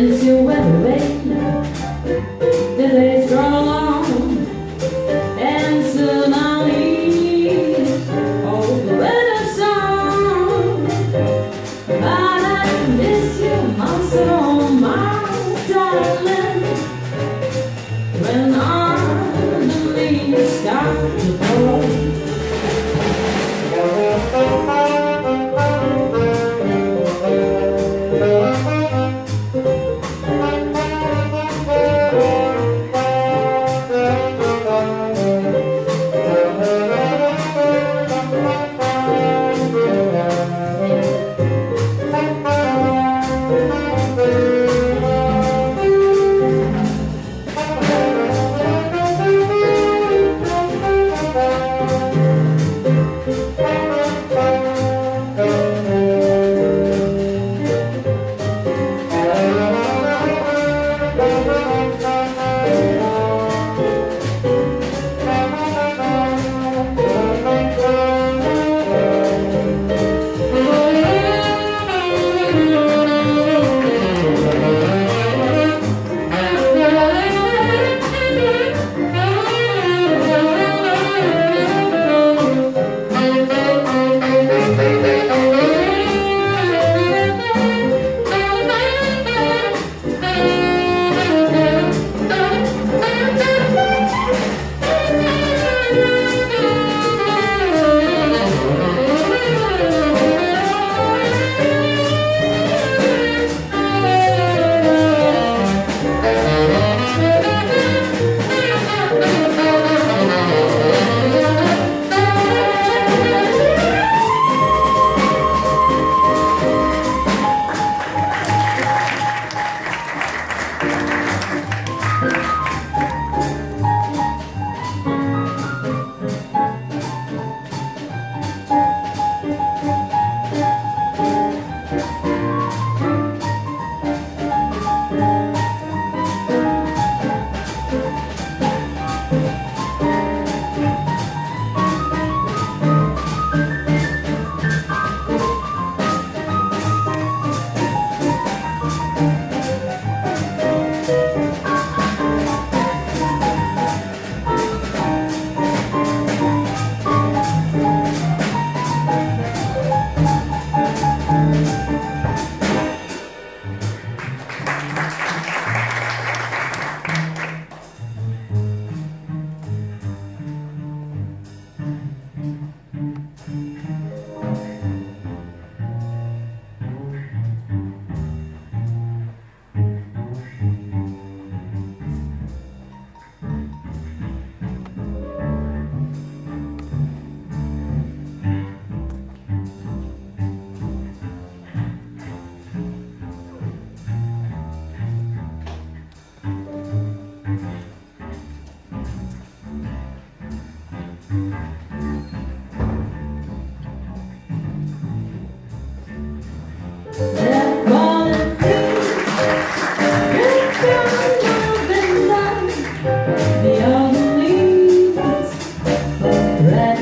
Since you went away, eh?